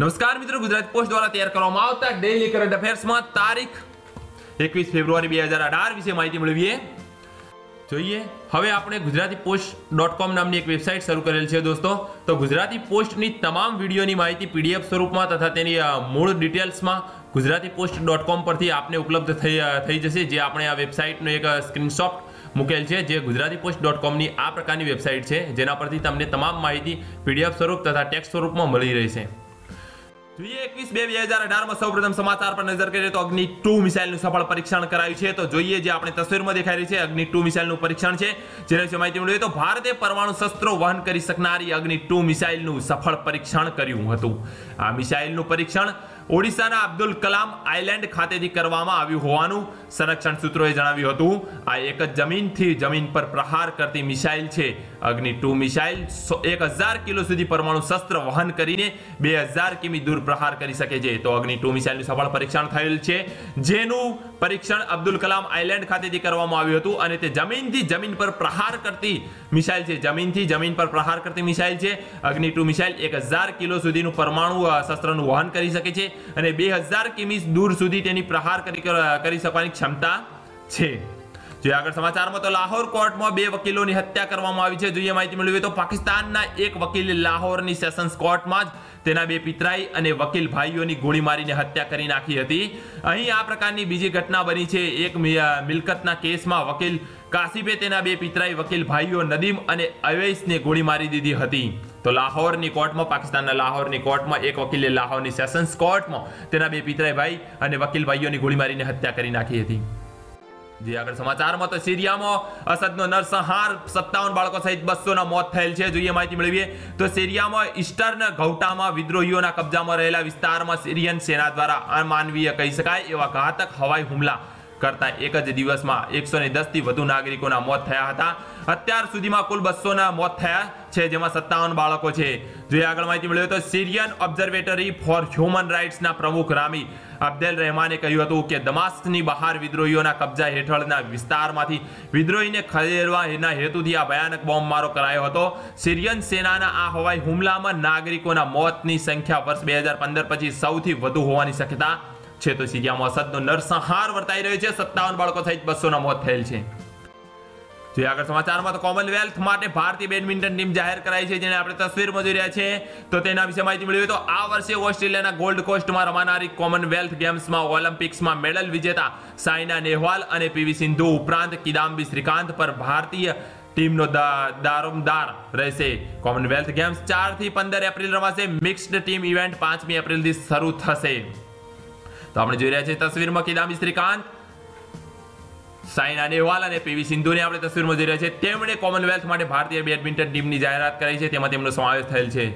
નમસ્કાર મિત્રો, ગુજરાત પોસ્ટ દ્વારા તૈયાર કરવામાં આવતા ડેઇલી કરંટ અફેર્સમાં તારીખ એકવીસ ફેબ્રુઆરી બે હજાર અઢાર વિશે માહિતી મેળવીએ. જોઈએ, હવે આપણે ગુજરાતી પોસ્ટ ડોટ કોમ નામની એક વેબસાઇટ શરૂ કરેલ છે દોસ્તો. તો ગુજરાતી પોસ્ટની તમામ વિડીયોની માહિતી પીડીએફ સ્વરૂપમાં તથા તેની મૂળ ડિટેલ્સમાં ગુજરાતી પોસ્ટ ડોટ કોમ પરથી આપને ઉપલબ્ધ થઈ થઈ જશે, જે આપણે આ વેબસાઇટનો એક સ્ક્રીનશોટ મૂકેલ છે, જે ગુજરાતી પોસ્ટ ડોટ કોમની આ પ્રકારની વેબસાઇટ છે, જેના પરથી તમને તમામ માહિતી પીડીએફ સ્વરૂપ તથા ટેક્સ્ટ સ્વરૂપમાં મળી રહેશે. જોઈએ એકવીસ બે હજાર અઢારમાં સૌપ્રથમ સમાચાર પર નજર કરીએ તો અગ્નિ ટુ મિસાઇલનું સફળ પરીક્ષણ કરાયું છે. તો જોઈએ જે આપણે તસવીરમાં દેખાઈ રહી છે, અગ્નિ ટુ મિસાઇલનું પરીક્ષણ છે. જેના વિશે માહિતી મેળવીએ તો શસ્ત્રો વહન કરી શકનારી અગ્નિ ટુ મિસાઇલનું સફળ પરીક્ષણ કર્યું હતું. આ મિસાઇલનું પરીક્ષણ ઓડિશાના અબ્દુલ કલામ આઇલેન્ડ ખાતેથી કરવામાં આવ્યું હોવાનું સંરક્ષણ સૂત્રોએ જણાવ્યું હતું. આ એક જ જમીનથી જમીન પર પ્રહાર કરતી મિસાઇલ છે. અગ્નિ ટુ મિસાઇલ એક હજાર કિલો સુધી પરમાણુ શસ્ત્ર વહન કરીને બે હજાર કિમી દૂર પ્રહાર કરી શકે છે. તો અગ્નિ ટુ મિસાઇલનું સફળ પરીક્ષણ થયેલ છે. જેનું પરીક્ષણ અબ્દુલ કલામ આઇલેન્ડ ખાતેથી કરવામાં આવ્યું હતું અને તે જમીનથી જમીન પર પ્રહાર કરતી મિસાઇલ છે. જમીનથી જમીન પર પ્રહાર કરતી મિસાઇલ છે. અગ્નિ ટુ મિસાઇલ એક હજાર કિલો સુધીનું પરમાણુ શસ્ત્રનું વહન કરી શકે છે. અને બે હજાર કિમી દૂર સુધી તેની પ્રહાર કરી શકવાની ક્ષમતા છે. જોઈએ આગળ સમાચારમાં તો લાહોર કોર્ટમાં બે વકીલોની હત્યા કરવામાં આવી છે. જોઈએ માહિતી મેળવીએ તો પાકિસ્તાનના એક વકીલે લાહોરની સેશન્સ કોર્ટમાં જ તેના બે પિતરાઈ અને વકીલ ભાઈઓની ગોળી મારીને હત્યા કરી નાખી હતી. અહીં આ પ્રકારની બીજી ઘટના બની છે. એક મિલકતના કેસમાં વકીલ કાસિબે તેના બે પિતરાઈ, વકીલ ભાઈઓ નદીમ અને અવેશને ગોળી મારી દીધી હતી. તો લાહોરની કોર્ટમાં, પાકિસ્તાનના લાહોરની કોર્ટમાં, એક વકીલે લાહોરની સેશન્સ કોર્ટમાં તેના બે પિતરાય ભાઈ અને વકીલ ભાઈઓની ગોળી મારીને હત્યા કરી નાખી હતી. જે આગળ સમાચારમાં તો સિરિયામાં અસદનો નરસંહાર, સત્તાવન બાળકો સહિત બસોના મોત થયેલ છે. જોઈએ માહિતી મેળવીએ તો સિરિયામાં ઈસ્ટર્ન ઘઉટામાં વિદ્રોહીઓના કબજામાં રહેલા વિસ્તારમાં સિરિયન સેના દ્વારા અમાનવીય કહી શકાય એવા ઘાતક હવાઈ હુમલા કરતા એક જ દિવસમાં એકસો ને થી વધુ નાગરિકોના મોત થયા હતા. અત્યાર સુધીમાં કુલ બસોના મોત થયા છે, જેમાં સત્તાવન બાળકો છે. જોઈએ આગળ માહિતી મળ્યો તો સિરિયન ઓબ્ઝર્વેટરી ફોર હ્યુમન રાઇટ્સના પ્રમુખ રામી અબ્દેલ રહેમાને કહ્યું હતું કે દમાસ્કની બહાર વિદ્રોહીઓના કબજા હેઠળના વિસ્તારમાંથી વિદ્રોહીને ખદેડવાના હેતુથી આ ભયાનક બોમ્બમારો કરાયો હતો. સિરિયન સેનાના આ હવાઈ હુમલામાં નાગરિકોના મોતની સંખ્યા વર્ષ બે હજાર પંદર પછી સૌથી વધુ હોવાની શક્યતા છે. તો સિરિયામાં અસદનો નરસંહાર વર્તાઈ રહ્યો છે. સત્તાવન બાળકો સહિત બસોના મોત થયેલ છે. જે આગળ સમાચારમાં તો કોમનવેલ્થ માટે ભારતીય બેડમિન્ટન ટીમ જાહેર કરાઈ છે, જેને આપણે તસવીરમાં જોઈ રહ્યા છે. તો તેના વિશે માહિતી હોય તો આ વર્ષે ઓસ્ટ્રેલિયાના ગોલ્ડ કોસ્ટમાં રમાનારી કોમનવેલ્થ ગેમ્સમાં ઓલિમ્પિક્સમાં મેડલ વિજેતા સાયના નેહવાલ અને પીવી સિંધુ ઉપરાંત કિદામ્બી શ્રીકાંત પર ભારતીય ટીમનો દારોમદાર રહેશે. કોમનવેલ્થ ગેમ્સ ચારથી પંદર એપ્રિલ રમાશે. મિક્સ્ડ ટીમ ઇવેન્ટ પાંચમી એપ્રિલથી શરૂ થશે. તો આપણે જોઈ રહ્યા છીએ તસવીરમાં કિદામ્બી શ્રીકાંત સાયના નેહવાલ અને પીવી સિંધુને આપણે તસવીરમાં જોઈ રહ્યા છે તેમણે કોમનવેલ્થ માટે ભારતીય બેડમિન્ટન ટીમની જાહેરાત કરી છે. તેમાં તેમનો સમાવેશ થયેલ છે.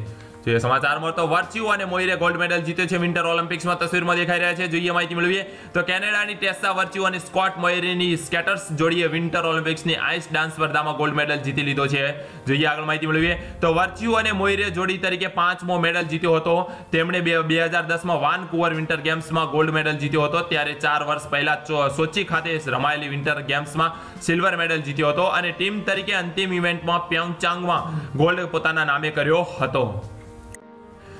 જે સમાચાર મળતો વર્ચ્યુ અને મોઇરે ગોલ્ડ મેડલ જીત્યો છે વિન્ટર ઓલિમ્પિક્સમાં તસવીરમાં દેખાઈ રહ્યા છે. જોઈએ માહિતી મેળવીએ. તો કેનેડાની ટેસ્સા વર્ચ્યુ અને સ્કોટ મોઇરેની સ્કેટર્સ જોડીએ વિન્ટર ઓલિમ્પિક્સની આઈસ ડાન્સ સ્પર્ધામાં ગોલ્ડ મેડલ જીતી લીધો છે. જોઈએ આગળ માહિતી મેળવીએ. તો વર્ચ્યુ અને મોયરે જોડી તરીકે પાંચમો મેડલ જીત્યો હતો. તેમણે બે બે હજાર દસમાં વાનકુવર વિન્ટર ગેમ્સમાં ગોલ્ડ મેડલ જીત્યો હતો. ત્યારે ચાર વર્ષ પહેલા સોચી ખાતે રમાયેલી વિન્ટર ગેમ્સમાં સિલ્વર મેડલ જીત્યો હતો અને ટીમ તરીકે અંતિમ ઇવેન્ટમાં પ્યોંગચાંગમાં ગોલ્ડ પોતાના નામે કર્યો હતો.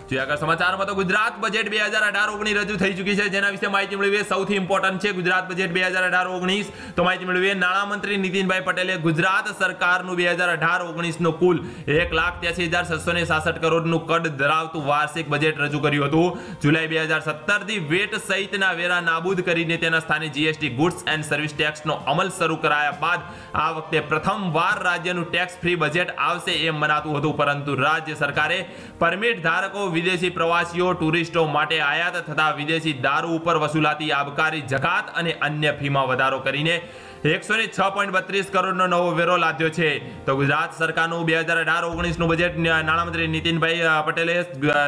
જે આગળ સમાચારમાં તો ગુજરાત બજેટ બે હજાર અઢાર ઓગણીસ રજૂ થઈ ચૂકી છે. જેના વિશે માહિતી મેળવીએ. સૌથી ઇમ્પોર્ટન્ટ છે ગુજરાત બજેટ બે હજાર અઢાર ઓગણીસ. તો માહિતી મેળવીએ. નાણામંત્રી નીતિનભાઈ પટેલે ગુજરાત સરકારનું બે હજાર અઢાર ઓગણીસનું કુલ એક લાખ ત્યાસી હજાર છસો ને સાસઠ કરોડનું કદ ધરાવતું વાર્ષિક બજેટ રજૂ કર્યું હતું. જુલાઈ બે હજાર સત્તરથી વેટ સહિતના વેરા નાબૂદ કરીને તેના સ્થાને જીએસટી ગુડ્સ એન્ડ સર્વિસ ટેક્સનો અમલ શરૂ કરાયા બાદ આ વખતે પ્રથમવાર રાજ્યનું ટેક્સ ફ્રી બજેટ આવશે એમ મનાતું હતું. પરંતુ રાજ્ય સરકારે પરમિટ ધારકો વિદેશી પ્રવાસીઓ, ટુરિસ્ટો માટે આયાત થતા વિદેશી દારૂ ઉપર વસૂલાતી આબકારી જકાત અને અન્ય ફીમાં વધારો કરીને એકસો ને છ પોઈન્ટ બત્રીસ કરોડનો નવો વેરો લાદ્યો છે. તો ગુજરાત સરકારનું બે હજાર અઢાર, ઓગણીસનું બજેટ નાણામંત્રી નીતિનભાઈ પટેલે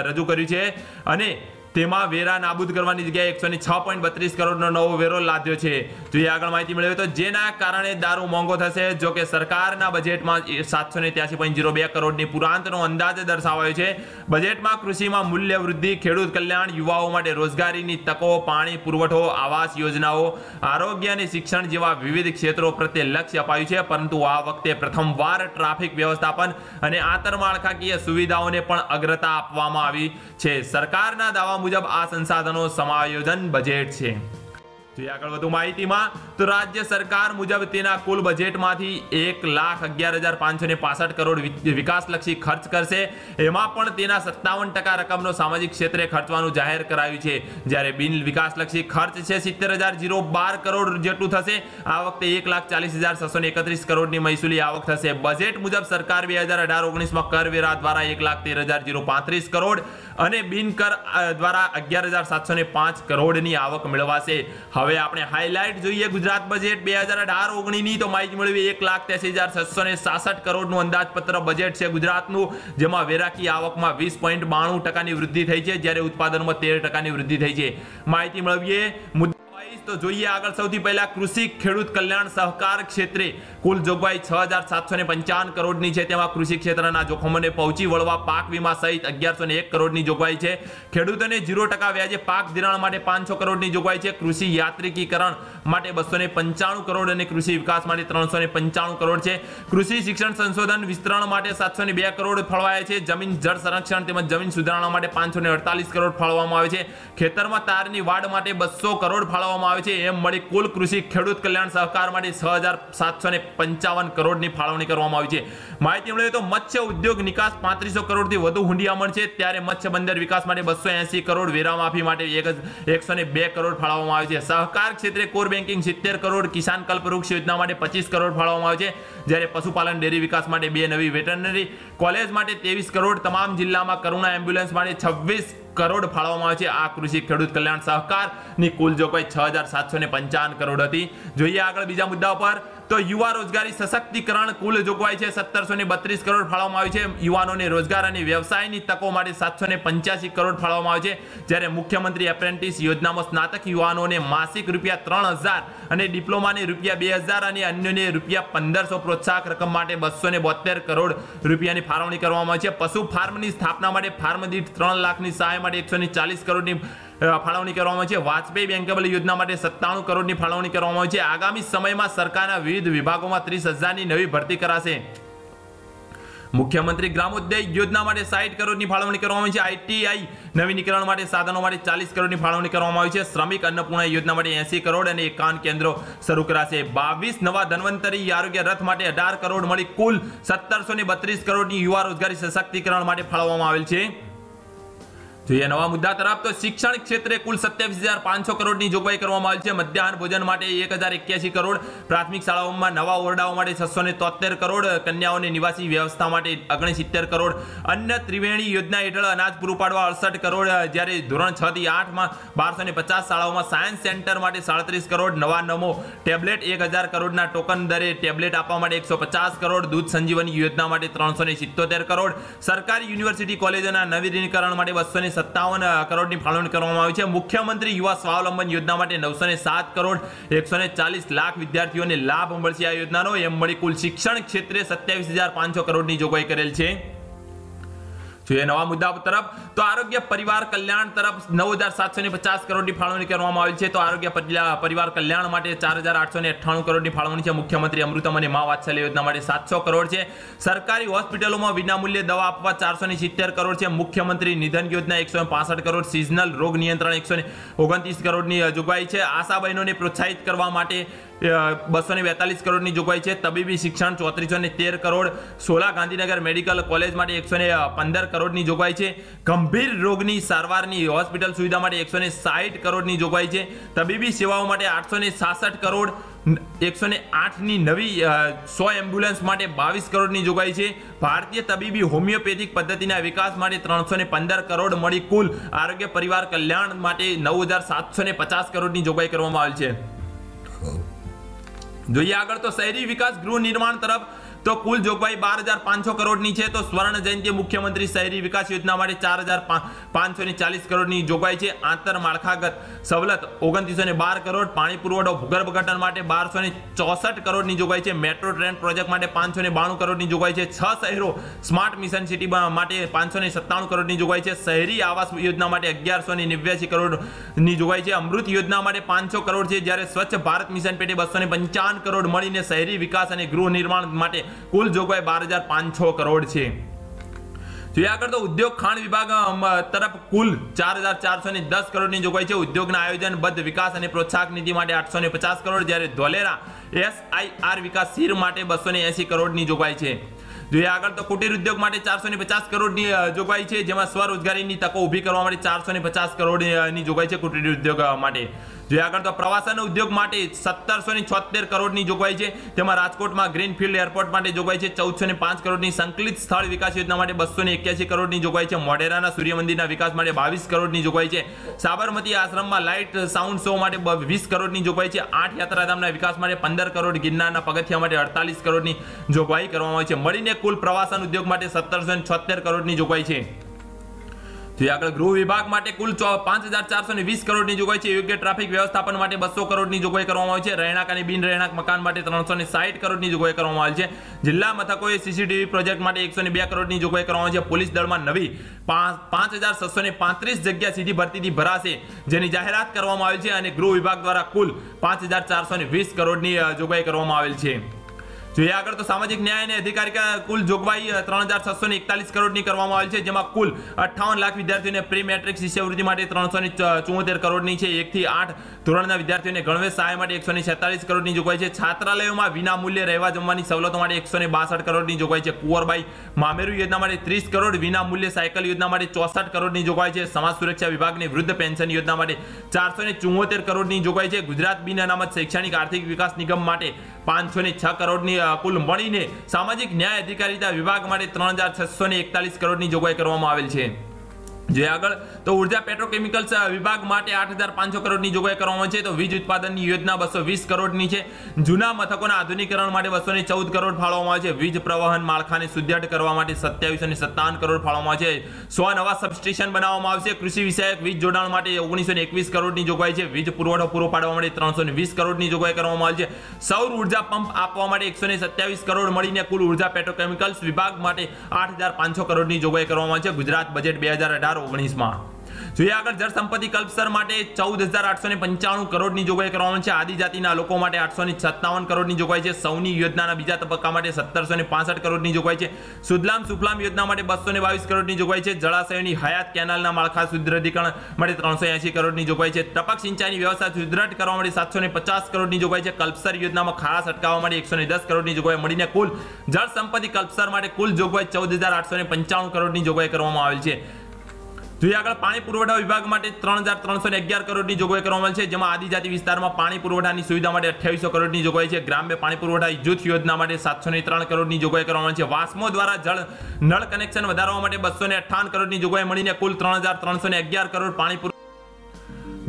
રજૂ કર્યું છે. અને તેમાં વેરા નાબૂદ કરવાની જગ્યાએ એકસો છ પોઈન્ટ બત્રીસ કરોડનો નવો વેરો લાદ્યો છે. જોઈએ આગળ માહિતી મેળવીએ તો જેના કારણે દારૂ મોંઘો થશે, જો કે સરકારના બજેટમાં સાતસો ને ત્યાસી પોઈન્ટ જીરો બે કરોડની પુરાંતનો અંદાજ દર્શાવાયો છે. બજેટમાં કૃષિમાં મૂલ્ય વૃદ્ધિ, ખેડૂત કલ્યાણ, યુવાઓ માટે રોજગારીની તકો, પાણી, પુરવઠો, આવાસ યોજનાઓ, આરોગ્ય અને શિક્ષણ જેવા વિવિધ ક્ષેત્રો પ્રત્યે લક્ષ્ય અપાયું છે. પરંતુ આ વખતે પ્રથમવાર ટ્રાફિક વ્યવસ્થાપન અને આંતરમાળખાકીય સુવિધાઓને પણ અગ્રતા આપવામાં આવી છે. સરકારના દાવા મુજબ આ સંસાધનો સમાયોજન બજેટ છે. આગળ વધુ માહિતીમાં. તો રાજ્ય સરકાર મુજબ તેના કુલ બજેટમાંથી એક લાખ અગિયાર હજાર પાંચસો ને પાસઠ કરોડ વિકાસલક્ષી ખર્ચ કરશે. એમાં પણ તેના સત્તાવન ટકા રકમનો સામાજિક ક્ષેત્રે ખર્ચવાનું જાહેર કરાયું છે. જ્યારે બિન વિકાસલક્ષી ખર્ચ છે સિત્તેર હજાર જીરો બાર કરોડ જેટલું થશે. આ વખતે એક લાખ ચાલીસ હજાર છસો ને એકત્રીસ કરોડની મહેસૂલી આવક થશે. બજેટ મુજબ સરકાર બે હજાર અઢાર ઓગણીસમાં કરવેરા દ્વારા એક લાખ તેર હજાર જીરો પાંત્રીસ કરોડ અને બિન કર દ્વારા અગિયાર હજાર સાતસો ને પાંચ કરોડની આવક મેળવાશે. હવે આપણે હાઇલાઇટ જોઈએ ગુજરાત બજેટ બે હજાર અઢાર ઓગણીની તો માહિતી મેળવી એક લાખ ત્યાસી હજાર છસો ને સાસઠ કરોડનું અંદાજપત્ર બજેટ છે ગુજરાતનું, જેમાં વેરાકી આવકમાં વીસ પોઈન્ટ બાણું ટકાની વૃદ્ધિ થઈ છે, જ્યારે ઉત્પાદનમાં તેર ટકાની વૃદ્ધિ થઈ છે. માહિતી મેળવીએ તો જોઈએ આગળ સૌથી પહેલા કૃષિ ખેડૂત કલ્યાણ સહકાર ક્ષેત્રે કુલ જોગવાઈ છ હજાર સાતસો ને પંચાવન કરોડની છે. તેમાં કૃષિ ક્ષેત્રના જોખમોને પહોંચી વળવા પાક વીમા સહિત અગિયારસો ને એક કરોડની જોગવાઈ છે. ખેડૂતોને ઝીરો ટકા વ્યાજે પાક ધિરાણ માટે પાંચસો કરોડની જોગવાઈ છે. કૃષિ યાત્રિકીકરણ માટે બસો ને પંચાણું કરોડ અને કૃષિ વિકાસ માટે ત્રણસો ને પંચાણું કરોડ છે. કૃષિ શિક્ષણ સંશોધન વિસ્તરણ માટે સાતસો ને બે કરોડ ફળવાયા છે. જમીન જળ સંરક્ષણ તેમજ જમીન સુધારણા માટે પાંચસો ને અડતાલીસ કરોડ ફાળવવામાં આવે છે. ખેતરમાં તારની વાડ માટે બસો કરોડ ફાળવવામાં આવે છે. એમ મળી કુલ કૃષિ ખેડૂત કલ્યાણ સહકાર માટે છ હજાર સાતસો ને પંચાવન કરોડની ફાળવણી કરવામાં આવી છે. માહિતી મળે તો મત્સ્ય ઉદ્યોગ નિકાસ પાંત્રીસો કરોડથી વધુ હુંડિયામણ છે. ત્યારે મત્સ્ય બંદર વિકાસ માટે બસો એસી કરોડ વેરા માફી માટે એક એકસો ને બે કરોડ ફાળવવામાં આવે છે. સહકાર ક્ષેત્રે કોર બેન્કિંગ સિત્તેર કરોડ, કિસાન કલ્પ વૃક્ષ યોજના માટે પચીસ કરોડ ફાળવવામાં આવે છે. જ્યારે પશુપાલન, ડેરી વિકાસ માટે બે નવી વેટરનરી કોલેજ માટે ત્રેવીસ કરોડ, તમામ જિલ્લામાં કરુણા એમ્બ્યુલન્સ માટે છવ્વીસ કરોડ ફાળવવામાં આવે છે. આ કૃષિ ખેડૂત કલ્યાણ સહકારની કુલ જોગવાઈ છ કરોડ હતી. જોઈએ આગળ બીજા મુદ્દા પર તો યુવા રોજગારી સશક્તિકરણ કુલ જોગવાઈ છે સત્તરસો બત્રીસ કરોડ ફાળવવામાં આવી છે. યુવાનોને રોજગાર અને વ્યવસાયની તકો માટે સાતસો પંચ્યાસી કરોડ ફાળવવામાં આવે છે. જ્યારે મુખ્યમંત્રી એપ્રેન્ટિસ યોજનામાં સ્નાતક યુવાનોને માસિક રૂપિયા ત્રણ અને ડિપ્લોમાને રૂપિયા બે અને અન્યને રૂપિયા પંદરસો પ્રોત્સાહક રકમ માટે બસો કરોડ રૂપિયાની ફાળવણી કરવામાં આવી છે. પશુ ફાર્મની સ્થાપના માટે ફાર્મ દીઠ ત્રણ લાખની સહાય માટે એકસો કરોડની ફાળવણી કરવામાં છે. વાજપેયી બેન્કેબલ યોજના માટે સત્તાણું કરોડની ફાળવણી કરવામાં આવી છે. આગામી સમયમાં સરકારના વિવિધ વિભાગોમાં ત્રીસ હજારની નવી ભરતી કરાશે. મુખ્યમંત્રી ગ્રામોદ્યોગ યોજના માટે સાઠ કરોડની ફાળવણી કરવામાં આવી છે. આઈટીઆઈ નવીનીકરણ માટે સાધનો માટે ચાલીસ કરોડની ફાળવણી કરવામાં આવી છે. શ્રમિક અન્નપૂર્ણા યોજના માટે એસી કરોડ અને એકાવન કેન્દ્રો શરૂ કરાશે. બાવીસ નવા ધન્વંતરી આરોગ્ય રથ માટે અઢાર કરોડ મળી કુલ સત્તરસો બત્રીસ કરોડની યુવા રોજગારી સશક્તિકરણ માટે ફાળવવામાં આવેલ છે. જોઈએ નવા મુદ્દા તરફ તો શિક્ષણ ક્ષેત્રે કુલ સત્યાવીસ હજાર પાંચસો કરોડની જોગવાઈ કરવામાં આવી છે. મધ્યાહન ભોજન માટે એક હજાર એક્યાસી કરોડ, પ્રાથમિક શાળાઓમાં નવા ઓરડાઓ માટે છસો ને તોતેર કરોડ કન્યાઓને નિવાસી વ્યવસ્થા માટે ઓગણસિત્તેર કરોડ. અન્ય ત્રિવેણી યોજના હેઠળ અનાજ પૂરું પાડવા અડસઠ કરોડ, જ્યારે ધોરણ છ થી આઠમાં બારસો ને પચાસ શાળાઓમાં સાયન્સ સેન્ટર માટે સાડત્રીસ કરોડ, નવા નમો ટેબ્લેટ એક હજાર કરોડના ટોકન દરે ટેબ્લેટ આપવા માટે એકસો પચાસ કરોડ, દૂધ સંજીવની યોજના માટે ત્રણસો ને સિત્તોતેર કરોડ. સરકારી યુનિવર્સિટી કોલેજોના નવીનીકરણ માટે બસો ને સત્તાવન કરોડની ફાળવણી કરવામાં આવી છે. મુખ્યમંત્રી યુવા સ્વાવલંબન યોજના માટે નવસો સાત કરોડ, એકસો ચાલીસ લાખ વિદ્યાર્થીઓને લાભ મળશે આ યોજનાનો. એમ મળી કુલ શિક્ષણ ક્ષેત્રે સત્યાવીસ હજાર પાંચસો કરોડની જોગવાઈ કરેલ છે. જોઈએ નવા મુદ્દા તરફ તો આરોગ્ય પરિવાર કલ્યાણ તરફ નવ હજાર સાતસો પચાસ કરોડની ફાળવણી કરવામાં આવી છે. તો આરોગ્ય પરિવાર કલ્યાણ માટે ચાર હજાર આઠસો ને અઠ્ઠાણું કરોડની ફાળવણી છે. મુખ્યમંત્રી અમૃતમ અને મા વાત્સલ્ય યોજના માટે સાતસો કરોડ છે. સરકારી હોસ્પિટલોમાં વિનામૂલ્યે દવા આપવા ચારસો ને સિત્તેર કરોડ છે. મુખ્યમંત્રી નિધન યોજના એકસો કરોડ. સિઝનલ રોગ નિયંત્રણ એકસો ઓગણત્રીસ કરોડની જોગવાઈ છે. આશા બહેનોને પ્રોત્સાહિત કરવા માટે બસો ને બેતાલીસ કરોડની જોગવાઈ છે. તબીબી શિક્ષણ ચોત્રીસો ને તેર કરોડ. સોલા ગાંધીનગર મેડિકલ કોલેજ માટે એકસો ને પંદર કરોડની જોગવાઈ છે. ગંભીર રોગની સારવારની હોસ્પિટલ સુવિધા માટે એકસો ને સાઠ કરોડની જોગવાઈ છે. તબીબી સેવાઓ માટે આઠસો ને સાસઠ કરોડ. એકસો ને આઠની નવી સો એમ્બ્યુલન્સ માટે બાવીસ કરોડની જોગવાઈ છે. ભારતીય તબીબી હોમિયોપેથિક પદ્ધતિના વિકાસ માટે ત્રણસો ને પંદર કરોડ મળી કુલ. આરોગ્ય પરિવાર કલ્યાણ માટે નવ હજાર સાતસો ને પચાસ કરોડની જોગવાઈ કરવામાં આવેલ છે. જોઈએ આગળ તો શહેરી વિકાસ ગૃહ નિર્માણ તરફ તો કુલ જોગવાઈ બાર હજાર પાંચસો કરોડની છે. તો સ્વર્ણ જયંતિ મુખ્યમંત્રી શહેરી વિકાસ યોજના માટે ચાર હજાર પાંચસો ચાલીસ કરોડની જોગવાઈ છે. આંતર માળખાગત સવલત ઓગણત્રીસો ને બાર કરોડ. પાણી પુરવઠો ભૂગર્ભ ગટર માટે બારસો ને ચોસઠ કરોડની જોગવાઈ છે. મેટ્રો ટ્રેન પ્રોજેક્ટ માટે પાંચસો ને બાણું કરોડની જોગવાઈ છે. છ શહેરો સ્માર્ટ મિશન સિટી માટે પાંચસો ને સત્તાણું કરોડની જોગવાઈ છે. શહેરી આવાસ યોજના માટે અગિયારસો ને નેવ્યાસી કરોડની જોગવાઈ છે. અમૃત યોજના માટે પાંચસો કરોડ છે. જ્યારે સ્વચ્છ ભારત મિશન પેટે બસો ને પંચાવન કરોડ મળીને શહેરી વિકાસ અને ગૃહ નિર્માણ માટે કુલ જોગવાઈ બાર હજાર પાંચસો કરોડ છે. જોઈએ આગળ તો ઉદ્યોગ ખાણ વિભાગ તરફ કુલ ચાર હજાર ચારસો ને દસ કરોડની જોગવાઈ છે. ઉદ્યોગના આયોજનબદ્ધ વિકાસ અને પ્રોત્સાહક નિધિ માટે આઠસો ને પચાસ કરોડ, જ્યારે ધોલેરા એસઆઈઆર વિકાસ શીર માટે બસો ને એસી કરોડની જોગવાઈ છે. જોઈએ આગળ તો કુટીર ઉદ્યોગ માટે ચારસો ને પચાસ કરોડની જોગવાઈ છે. જેમાં સ્વરોજગારીની તકો ઊભી કરવા માટે ચારસો ને પચાસ કરોડની જોગવાઈ છે કુટીર ઉદ્યોગ માટે. જોઈએ આગળ તો પ્રવાસન ઉદ્યોગ માટે સત્તરસો ની છોતેર કરોડની જોગવાઈ છે. તેમાં રાજકોટમાં ગ્રીનફિલ્ડ એરપોર્ટ માટે જોગવાઈ છે ચૌદસો ને પાંચ કરોડની સંકલિત સ્થળ વિકાસ યોજના માટે બસો ને એક્યાસી કરોડની જોગવાઈ છે. મોઢેરાના સૂર્ય મંદિરના વિકાસ માટે બાવીસ કરોડની જોગવાઈ છે. સાબરમતી આશ્રમમાં લાઇટ સાઉન્ડ શો માટે વીસ કરોડની જોગવાઈ છે. આઠ યાત્રાધામના વિકાસ માટે પંદર કરોડ, ગિરનારના પગથિયા માટે અડતાલીસ કરોડની જોગવાઈ કરવામાં આવી છે. મળીને કુલ પ્રવાસન ઉદ્યોગ માટે સત્તરસો છોતેર કરોડની જોગવાઈ છે. જે આગળ ગૃહ વિભાગ માટે કુલ પાંચ હજાર ચારસો વીસ કરોડની જોગવાઈ છે. યોગ્ય ટ્રાફિક વ્યવસ્થાપન માટે બસો કરોડની જોગવાઈ કરવામાં આવી છે. રહેણાંક અને બિન રહેણાંક મકાન માટે ત્રણસો ને સાઠ કરોડની જોગવાઈ કરવામાં આવી છે. જિલ્લા મથકોએ સીસીટીવી પ્રોજેક્ટ માટે એકસો બે કરોડની જોગવાઈ કરવામાં આવી છે. પોલીસ દળમાં નવી પાંચ હજાર છસો ને પાંત્રીસ જગ્યા સીધી ભરતીથી ભરાશે, જેની જાહેરાત કરવામાં આવી છે અને ગૃહ વિભાગ દ્વારા કુલ પાંચ હજાર ચારસો ને વીસ કરોડની જોગવાઈ કરવામાં આવેલ છે. જોઈએ આગળ તો સામાજિક ન્યાય અને અધિકારિતા કુલ જોગવાઈ ત્રણ હજાર છસો એકતાલીસ કરોડની કરવામાં આવી છે, જેમાં કુલ અઠ્ઠાવન લાખ વિદ્યાર્થીઓને પ્રી મેટ્રિક શિષ્યવૃત્તિ માટે ત્રણસો ને કરોડની છે એકથી આઠ ધોરણના વિદ્યાર્થીઓને ગણવેશ સહાય માટે એકસો ને કરોડની જોગવાઈ છે. છાત્રાલયોમાં વિના મૂલ્યે રહેવા જમવાની સવલતો માટે એકસો બાસઠ કરોડની જોગવાઈ છે. કુંવરબાઈ મામેરુ યોજના માટે ત્રીસ કરોડ વિના મૂલ્યે સાયકલ યોજના માટે ચોસઠ કરોડની જોગવાઈ છે. સમાજ સુરક્ષા વિભાગની વૃદ્ધ પેન્શન યોજના માટે ચારસો કરોડની જોગવાઈ છે. ગુજરાત બિન અનામત શૈક્ષણિક આર્થિક વિકાસ નિગમ માટે પાંચસો છ કરોડની કુલ મળીને સામાજિક ન્યાય અધિકારીતા વિભાગ માટે ત્રણ કરોડની જોગવાઈ કરવામાં આવેલ છે. જે આગળ, તો ઊર્જા પેટ્રોકેમિકલ્સ વિભાગ માટે આઠ હજાર પાંચસો કરોડની જોગવાઈ કરવામાં છે. તો વીજ ઉત્પાદનની યોજના બસો વીસ કરોડની છે. જૂના મથકોના આધુનિકરણ માટે બસો ચૌદ કરોડ ફાળવવામાં આવે છે. વીજ પ્રવહન માળખાને સુદ્રઢ કરવા માટે સત્યાવીસો ને સત્તાવન કરોડ ફાળવવામાં છે. સો નવા સબસ્ટેશન બનાવવામાં આવશે. કૃષિ વિષયક વીજ જોડાણ માટે ઓગણીસો એકવીસ કરોડની જોગવાઈ છે. વીજ પુરવઠો પૂરો પાડવા માટે ત્રણસો વીસ કરોડની જોગવાઈ કરવામાં આવી છે. સૌર ઊર્જા પંપ આપવા માટે એકસો સત્યાવીસ કરોડ મળીને કુલ ઊર્જા પેટ્રોકેમિકલ્સ વિભાગ માટે આઠ હજાર પાંચસો કરોડની જોગવાઈ કરવામાં છે. ગુજરાત બજેટ બે હજાર અઢાર ઓગણીસમાં. જોઈએ આગળ જળ સંપત્તિ કલ્પસર માટે ચૌદ હજાર આઠસો ને પંચાણું કરોડની જોગવાઈ કરવામાં છે. આદિજાતિના લોકો માટે આઠસો ને સત્તાવન કરોડની જોગવાઈ છે. સૌની યોજનાના બીજા તબક્કા માટે સત્તરસો ને પાસઠ કરોડની જોગવાઈ છે. સુદલામ સુફલામ યોજના માટે બસો ને બાવીસ કરોડની જોગવાઈ છે. જળાશયોની હયાત કેનાલના માળખા સુદ્રઢીકરણ માટે ત્રણસો એસી કરોડની જોગવાઈ છે. ટપક સિંચાઈની વ્યવસ્થા સુદ્રઢ કરવા માટે સાતસો ને પચાસ કરોડની જોગવાઈ છે. કલ્પસર યોજનામાં ખાસ અટકાવવા માટે એકસો ને દસ કરોડની જોગવાઈ મળીને કુલ જળ સંપત્તિ કલ્પસર માટે કુલ જોગવાઈ ચૌદ હજાર આઠસો ને પંચાણું કરોડની જોગવાઈ કરવામાં આવેલ છે. જોઈએ આગળ પાણી પુરવઠા વિભાગ માટે ત્રણ હજાર ત્રણસો ને અગિયાર કરોડની જોગવાઈ કરવામાં છે, જેમાં આદિજાતિ વિસ્તારમાં પાણી પુરવઠાની સુવિધા માટે અઠ્યાવીસો કરોડની જોગવાઈ છે. ગ્રામ્ય પાણી પુરવઠા જૂથ યોજના માટે સાતસો ને ત્રણ કરોડની જોગવાઈ કરવામાં છે. વાસ્મો દ્વારા જળ નળ કનેક્શન વધારવા માટે બસો ને અઠ્ઠાવન કરોડની જોગવાઈ મળીને કુલ ત્રણ હજાર ત્રણસો ને અગિયાર કરોડ પાણી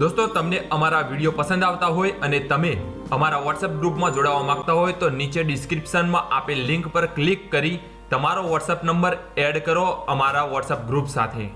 દોસ્તો, તમને અમારા વીડિયો પસંદ આવતા હોય અને તમે અમારા વોટ્સએપ ગ્રુપમાં જોડાવા માંગતા હોય તો નીચે ડિસ્ક્રિપ્શનમાં આપેલ લિંક પર ક્લિક કરી તમારો વોટ્સએપ નંબર એડ કરો અમારા વોટ્સએપ ગ્રુપ સાથે.